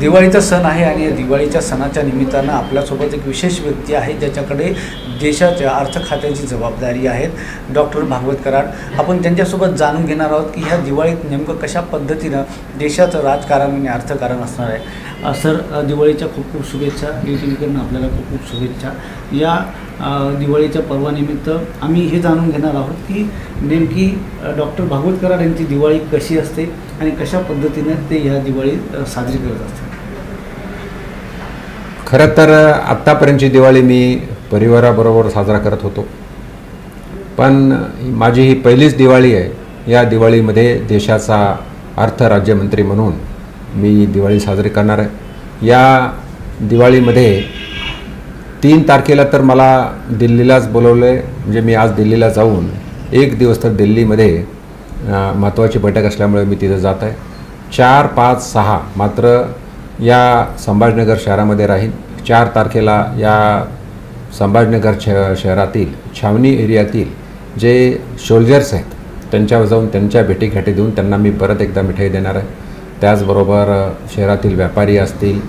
दिवाळीचा सण आहे आणि या दिवाळीच्या सणाच्या निमित्तानं आपल्यासोबत एक विशेष व्यक्ती आहे ज्याच्याकडे देशाच्या अर्थखात्याची जबाबदारी आहेत डॉक्टर भागवत कराड आपण त्यांच्यासोबत जाणून घेणार आहोत की ह्या दिवाळीत नेमकं कशा पद्धतीनं देशाचं राजकारण आणि अर्थकारण असणार आहे. सर दिवाळीच्या खूप खूप शुभेच्छा. युटीकडनं आपल्याला खूप खूप शुभेच्छा. या दिवाळीच्या पर्वानिमित्त आम्ही हे जाणून घेणार आहोत की नेमकी डॉक्टर भागवत कराड यांची दिवाळी कशी असते आणि कशा पद्धतीने ते ह्या दिवाळी साजरी करत असतात. खरं तर आत्तापर्यंतची दिवाळी मी परिवाराबरोबर साजरा करत होतो. पण माझी ही पहिलीच दिवाळी आहे. या दिवाळीमध्ये देशाचा अर्थ राज्यमंत्री म्हणून मी दिवाळी साजरी करणार आहे. या दिवाळीमध्ये तीन तारखेला तर मला दिल्लीलाच बोलवलं आहे म्हणजे मी आज दिल्लीला जाऊन एक दिवस तर दिल्लीमध्ये महत्त्वाची बैठक असल्यामुळे मी तिथं जात आहे. चार पाच सहा मात्र या संभाजनगर शहरामध्ये राहील. चार तारखेला या संभाजनगर श शहरातील छावणी एरियातील जे शोल्जर्स आहेत त्यांच्यावर जाऊन त्यांच्या भेटीगाठी देऊन त्यांना मी परत एकदा मिठाई देणार आहे. त्याचबरोबर शहरातील व्यापारी असतील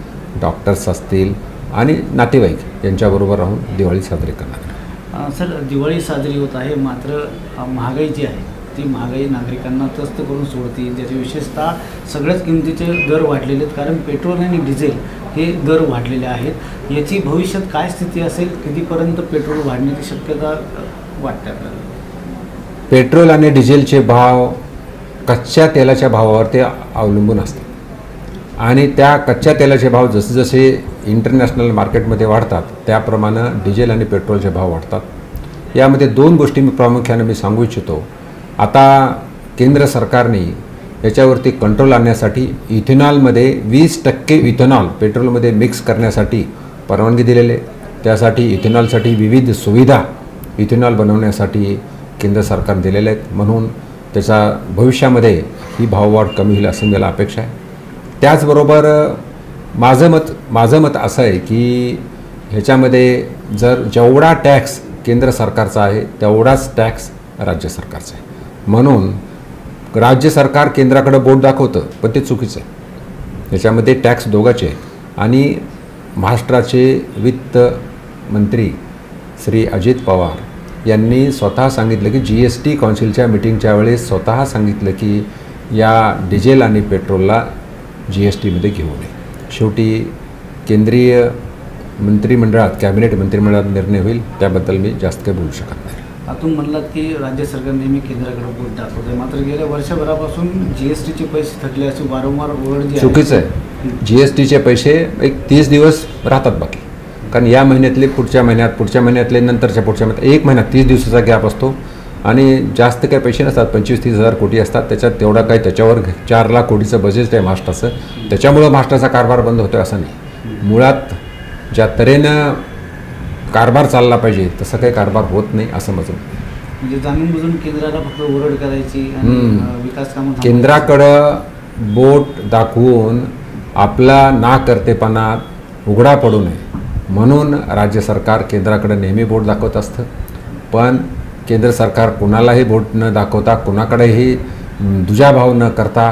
डॉक्टर्स असतील आणि नातेवाईक यांच्याबरोबर राहून दिवाळी साजरी करणार सर दिवाळी साजरी होत आहे मात्र महागाई जी आहे ती महागाई नागरिकांना त्रस्त करून सोडते ज्याचे विशेषतः सगळ्याच किमतीचे दर वाढलेले आहेत. कारण पेट्रोल आणि डिझेल हे दर वाढलेले आहेत. याची भविष्यात काय स्थिती असेल कितीपर्यंत पेट्रोल वाढण्याची शक्यता वाटते आपल्याला? पेट्रोल आणि डिझेलचे भाव कच्च्या तेलाच्या भावावर ते अवलंबून असतात. आणि त्या कच्च्या तेलाचे भाव जसे जसे इंटरनॅशनल मार्केटमध्ये वाढतात त्याप्रमाणे डिझेल आणि पेट्रोलचे भाव वाढतात. यामध्ये दोन गोष्टी मी प्रामुख्याने मी सांगू इच्छितो. आता केंद्र सरकारने याच्यावरती कंट्रोल आणण्यासाठी इथेनॉलमध्ये वीस टक्के इथेनॉल पेट्रोलमध्ये मिक्स करण्यासाठी परवानगी दिलेली आहे. त्यासाठी इथेनॉलसाठी विविध सुविधा इथेनॉल बनवण्यासाठी केंद्र सरकार दिलेले आहेत. म्हणून त्याचा भविष्यामध्ये ही भाववाढ कमी होईल असं मला अपेक्षा आहे. त्याचबरोबर माझं मत माझं मत असं आहे की ह्याच्यामध्ये जर जेवढा टॅक्स केंद्र सरकारचा आहे तेवढाच टॅक्स राज्य सरकारचा आहे. म्हणून राज्य सरकार केंद्राकडे बोट दाखवतं पण ते चुकीचं आहे. याच्यामध्ये टॅक्स दोघाचे आणि महाराष्ट्राचे वित्त मंत्री श्री अजित पवार यांनी स्वतः सांगितलं की जी एस टी कौन्सिलच्या मिटिंगच्या वेळेस स्वतः सांगितलं की या डिझेल आणि पेट्रोलला जी एस टीमध्ये घेऊ नये. शेवटी केंद्रीय मंत्रिमंडळात कॅबिनेट मंत्रिमंडळात निर्णय होईल त्याबद्दल मी जास्त काही बोलू शकत आतून म्हणलात की राज्य सरकार नेहमी केंद्राकडे बोट दाखवत आहे मात्र गेल्या वर्षभरापासून जी एस टीचे पैसे थकले असे वारंवार ओरड जी आहे. चुकीचं आहे. जी एस टीचे पैसे एक तीस दिवस राहतात बाकी. कारण या महिन्यातले पुढच्या महिन्यात पुढच्या महिन्यातले नंतरच्या पुढच्या महिन्यात एक महिन्यात तीस दिवसाचा गॅप असतो. आणि जास्त काही पैसे नसतात पंचवीस तीस हजार कोटी असतात. त्याच्यात तेवढा काही त्याच्यावर चार लाख कोटीचं बजेट आहे महाराष्ट्राचं. त्याच्यामुळं महाराष्ट्राचा कारभार बंद होतो असं नाही. मुळात ज्या तऱ्हेनं कारभार चालला पाहिजे तसं काही कारभार होत नाही असं माझं. म्हणजे जाणून बुजून केंद्राला फक्त ओरड करायची विकास कामं. केंद्राकडं बोट दाखवून आपला ना करतेपणात उघडा पडू नये म्हणून राज्य सरकार केंद्राकडे नेहमी बोट दाखवत असतं पण केंद्र सरकार कुणालाही बोट न दाखवता कुणाकडेही दुजाभाव न करता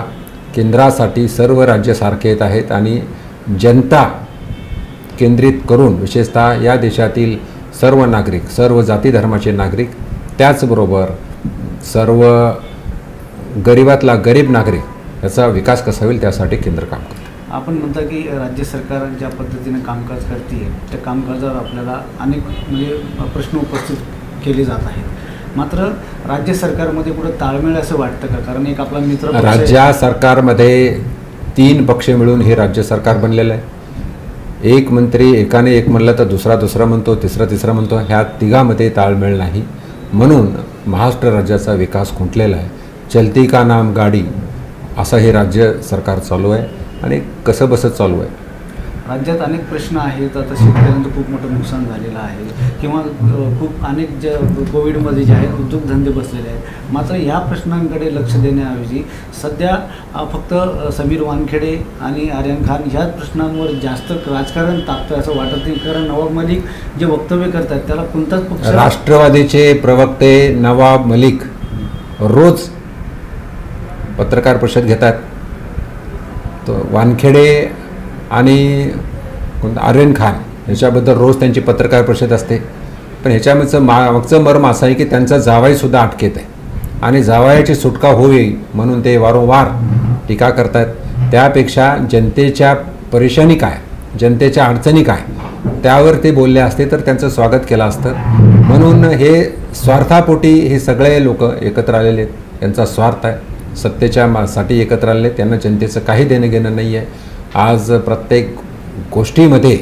केंद्रासाठी सर्व राज्य सारखे येत आहेत आणि जनता केंद्रित करून विशेषतः या देशातील सर्व नागरिक सर्व जाती धर्माचे नागरिक त्याचबरोबर सर्व गरिबातला गरीब नागरिक याचा विकास कसा होईल त्यासाठी केंद्र काम करतं. आपण म्हणता की राज्य सरकार ज्या पद्धतीने कामकाज करते त्या कामकाजावर आपल्याला अनेक म्हणजे प्रश्न उपस्थित केले जात आहेत. मात्र राज्य सरकारमध्ये कुठं ताळमेळ असं वाटतं का? कारण एक आपला मित्र. राज्य सरकारमध्ये तीन पक्ष मिळून हे राज्य सरकार बनलेलं आहे. एक मंत्री एकाने एक म्हणलं तर दुसरा दुसरा म्हणतो तिसरा तिसरा म्हणतो ह्या तिघामध्ये ताळमेळ नाही. म्हणून महाराष्ट्र राज्याचा विकास खुंटलेला आहे. चलती का नाम गाडी? असं हे राज्य सरकार चालू आहे आणि कसं बसं चालू आहे? राज्यात अनेक प्रश्न आहेत. आता शेतकऱ्यांचं खूप मोठं नुकसान झालेलं आहे. किंवा खूप अनेक ज्या कोविडमध्ये जे आहेत उद्योगधंदे बसलेले आहेत. मात्र ह्या प्रश्नांकडे लक्ष देण्याऐवजी सध्या फक्त समीर वानखेडे आणि आर्यन खान ह्याच प्रश्नांवर जास्त राजकारण तापतं असं वाटत नाही. कारण नवाब मलिक जे वक्तव्य करतात त्याला कोणताच पक्ष राष्ट्रवादीचे प्रवक्ते नवाब मलिक रोज पत्रकार परिषद घेतात. तो वानखेडे आणि कोणतं आर्यन खान ह्याच्याबद्दल रोज त्यांची पत्रकार परिषद असते. पण ह्याच्यामागचं मा मागचं मर्म असं आहे की त्यांचा जावाईसुद्धा अटकेत आहे. आणि जावायाची सुटका होईल म्हणून ते वारंवार टीका करतात त्यापेक्षा जनतेच्या परेशानी काय जनतेच्या अडचणी काय त्यावर ते बोलले असते तर त्यांचं स्वागत केलं असतं. म्हणून हे स्वार्थापोटी हे सगळे लोक एकत्र आलेले आहेत. त्यांचा स्वार्थ आहे. सत्तेच्या मासाठी एकत्र आलेले आहेत. त्यांना जनतेचं काही देणं घेणं नाही आहे आज प्रत्येक गोष्टीमध्ये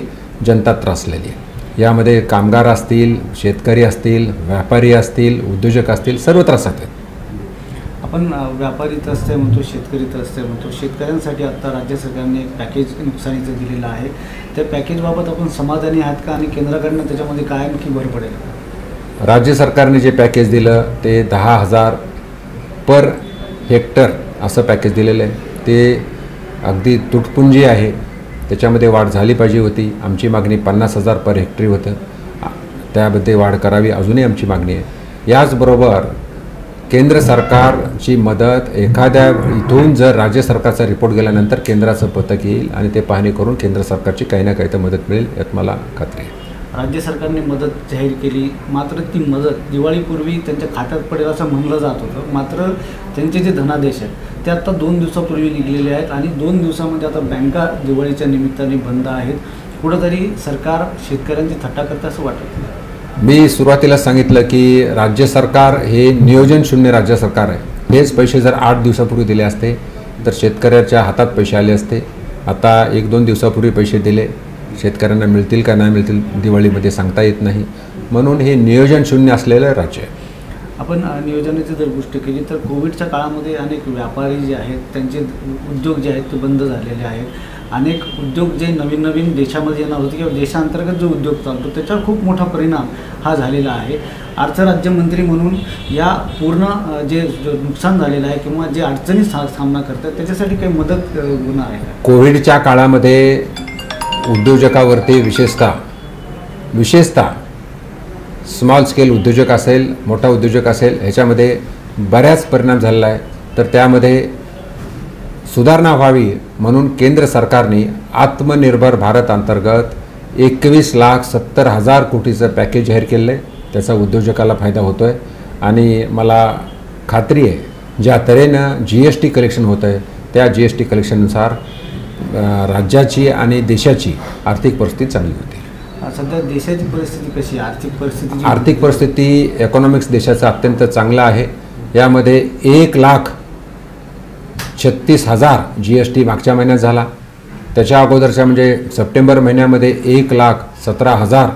जनता त्रासलेली आहे. यामध्ये कामगार असतील शेतकरी असतील व्यापारी असतील उद्योजक असतील सर्व त्रासात आहेत. आपण व्यापारी त्रस्त आहे म्हणतो शेतकरी त्रस्त आहे म्हणतो. शेतकऱ्यांसाठी आता राज्य सरकारने एक पॅकेज नुकसानीचं दिलेलं आहे. त्या पॅकेजबाबत आपण समाधानी आहात का? आणि केंद्राकडनं त्याच्यामध्ये काय आणखी भर पडेल? राज्य सरकारने जे पॅकेज दिलं ते दहा हजार पर हेक्टर असं पॅकेज दिलेलं आहे. ते अगदी तुटपुंजी आहे. त्याच्यामध्ये वाढ झाली पाहिजे होती. आमची मागणी पन्नास हजार पर हेक्टरी होतं. त्यामध्ये वाढ करावी अजूनही आमची मागणी आहे. याचबरोबर केंद्र सरकारची मदत एखाद्या इथून जर राज्य सरकारचा रिपोर्ट गेल्यानंतर केंद्राचं पथक येईल आणि ते पाहणी करून केंद्र सरकारची काही ना काही तर मदत मिळेल यात मला खात्री आहे. राज्य सरकारने मदत जाहीर केली. मात्र ती मदत दिवाळीपूर्वी त्यांच्या खात्यात पडेल असं म्हणलं जात होतं. मात्र त्यांचे जे धनादेश आहेत ते आत्ता दोन दिवसापूर्वी निघलेले आहेत आणि दोन दिवसामध्ये आता बँका दिवाळीच्या निमित्ताने बंद आहेत. कुठंतरी सरकार शेतकऱ्यांची थट्टा करतं असं वाटत. नाही. मी सुरुवातीला सांगितलं की राज्य सरकार हे नियोजन शून्य राज्य सरकार आहे. हेच पैसे जर आठ दिवसापूर्वी दिले असते तर शेतकऱ्याच्या हातात पैसे आले असते. आता एक दोन दिवसापूर्वी पैसे दिले. शेतकऱ्यांना मिळतील का नाही मिळतील दिवाळीमध्ये सांगता येत नाही. म्हणून हे नियोजन शून्य असलेलं राज्य आहे. आपण नियोजनाची जर गोष्ट केली तर कोविडच्या काळामध्ये अनेक व्यापारी जे आहेत त्यांचे उद्योग जे आहेत ते बंद झालेले आहेत. अनेक उद्योग जे नवीन नवीन देशामध्ये येणार होते किंवा देशांतर्गत जो उद्योग चालतो त्याच्यावर खूप मोठा परिणाम हा झालेला आहे. अर्थराज्यमंत्री म्हणून या पूर्ण जे जो नुकसान झालेलं आहे किंवा जे अडचणी सा सामना करतात त्याच्यासाठी काही मदत होणार आहे कोविडच्या काळामध्ये उद्योजकावरती विशेषतः विशेषतः स्मॉल स्केल उद्योजक असेल मोठा उद्योजक असेल ह्याच्यामध्ये बऱ्याच परिणाम झालेला आहे. तर त्यामध्ये सुधारणा व्हावी म्हणून केंद्र सरकारने आत्मनिर्भर भारत अंतर्गत एकवीस लाख सत्तर हजार कोटीचं पॅकेज जाहीर केलं आहे. त्याचा उद्योजकाला फायदा होतो आहे आणि मला खात्री आहे ज्या तऱ्हेनं जी एस टी कलेक्शन होतं आहे त्या जी एस टी कलेक्शननुसार राज्याची आणि देशाची आर्थिक परिस्थिती चांगली होती. सध्या देशाची परिस्थिती कशी आर्थिक परिस्थिती आर्थिक परिस्थिती इकॉनॉमिक्स देशाचा अत्यंत चांगला आहे. यामध्ये एक लाख छत्तीस हजार जी एस टी मागच्या महिन्यात झाला. त्याच्या अगोदरच्या म्हणजे सप्टेंबर महिन्यामध्ये एक लाख सतरा हजार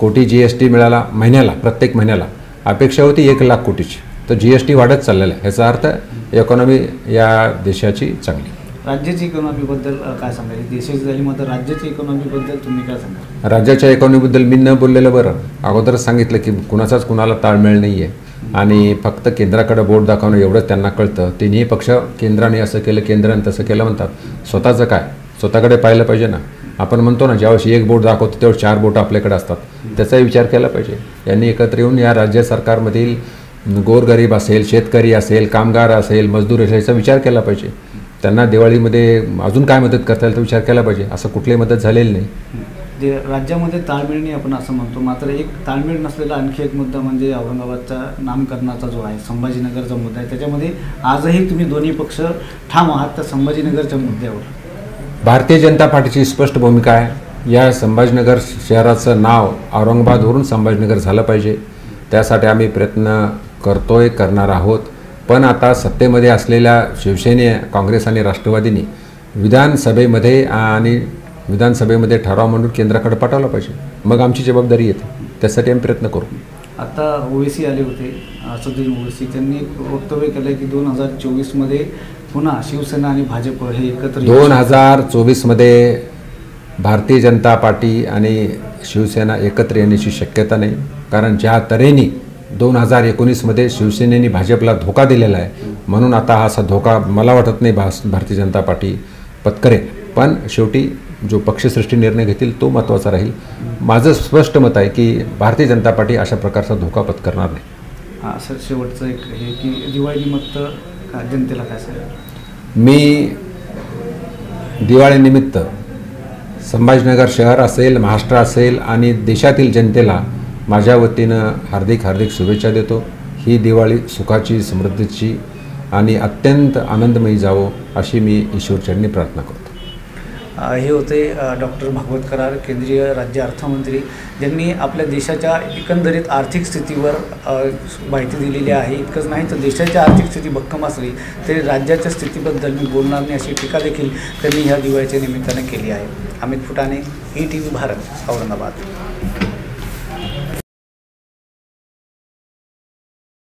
कोटी जी एस टी मिळाला महिन्याला प्रत्येक महिन्याला. अपेक्षा होती एक लाख कोटीची. तर जी एस टी वाढत चाललेला आहे. ह्याचा अर्थ इकॉनॉमी या देशाची चांगली. राज्याची इकॉनॉमीबद्दल काय सांगायचं देशाची झाली मात्र राज्याच्या इकॉनॉमीबद्दल तुम्ही काय सांगाल? राज्याच्या इकॉनॉमीबद्दल मी न बोललेलं बरं. अगोदरच सांगितलं की कुणाचाच कुणाला ताळमेळ नाही आहे आणि फक्त केंद्राकडे बोट दाखवणं एवढंच त्यांना कळतं. तिन्ही पक्ष केंद्राने असं केलं केंद्राने तसं केलं म्हणतात. स्वतःचं काय? स्वतःकडे पाहिलं पाहिजे ना. आपण म्हणतो ना ज्यावेळेस एक बोट दाखवतो तेव्हा चार बोट आपल्याकडे असतात. त्याचाही विचार केला पाहिजे. यांनी एकत्र येऊन या राज्य सरकारमधील गोरगरीब असेल शेतकरी असेल कामगार असेल मजदूर असेल याचा विचार केला पाहिजे. त्यांना दिवाळीमध्ये अजून काय मदत करता येईल तो विचार केला पाहिजे. असं कुठलीही मदत झालेली नाही. जे राज्यामध्ये ताळमेळ नाही आपण असं म्हणतो मात्र एक ताळमेळ नसलेला आणखी एक मुद्दा म्हणजे औरंगाबादचा नामकरणाचा जो आहे संभाजीनगरचा मुद्दा आहे. त्याच्यामध्ये आजही तुम्ही दोन्ही पक्ष ठाम आहात त्या संभाजीनगरच्या मुद्द्यावर. भारतीय जनता पार्टीची स्पष्ट भूमिका आहे. या संभाजीनगर शहराचं नाव औरंगाबादवरून संभाजीनगर झालं पाहिजे. त्यासाठी आम्ही प्रयत्न करतोय करणार आहोत. पण आता सत्तेमध्ये असलेल्या शिवसेने काँग्रेस आणि राष्ट्रवादीने विधानसभेमध्ये आणि विधानसभेमध्ये ठराव म्हणून केंद्राकडे पाठवला पाहिजे. मग आमची जबाबदारी येते. त्यासाठी आम्ही प्रयत्न करू. आता ओवेसी आले होते. असुद्दीन ओवेसी त्यांनी वक्तव्य केलं की दोन हजार चोवीसमध्ये पुन्हा शिवसेना आणि भाजप हे एकत्र दोन हजार चोवीसमध्ये भारतीय जनता पार्टी आणि शिवसेना एकत्र येण्याची शक्यता नाही. कारण ज्या तऱ्हेने दोन हजार एकोणीसमध्ये शिवसेनेने भाजपला धोका दिलेला आहे. म्हणून आता हा असा धोका मला वाटत नाही भास भारतीय जनता पार्टी पत्करेल. पण शेवटी जो पक्षश्रेष्ठी निर्णय घेतील तो महत्त्वाचा राहील. माझं स्पष्ट मत आहे की भारतीय जनता पार्टी अशा प्रकारचा धोका पत्करणार नाही. हा सर शेवटचं एक हे की दिवाळीनिमित्त का जनतेला काय सांगाल? मी दिवाळीनिमित्त संभाजीनगर शहर असेल महाराष्ट्र असेल आणि देशातील जनतेला माझ्या वतीनं हार्दिक हार्दिक शुभेच्छा देतो. ही दिवाळी सुखाची समृद्धीची आणि अत्यंत आनंदमयी जावो अशी मी ईश्वरचरणी प्रार्थना करतो. हे होते डॉक्टर भागवत करार केंद्रीय राज्य अर्थमंत्री. ज्यांनी आपल्या देशाच्या एकंदरीत आर्थिक स्थितीवर माहिती दिलेली आहे. इतकंच नाही तर देशाची आर्थिक स्थिती भक्कम असली तरी राज्याच्या स्थितीबद्दल मी बोलणार नाही अशी टीका देखील त्यांनी ह्या दिवाळीच्या निमित्ताने केली आहे. Amit Phutane E T V Bharat Aurangabad.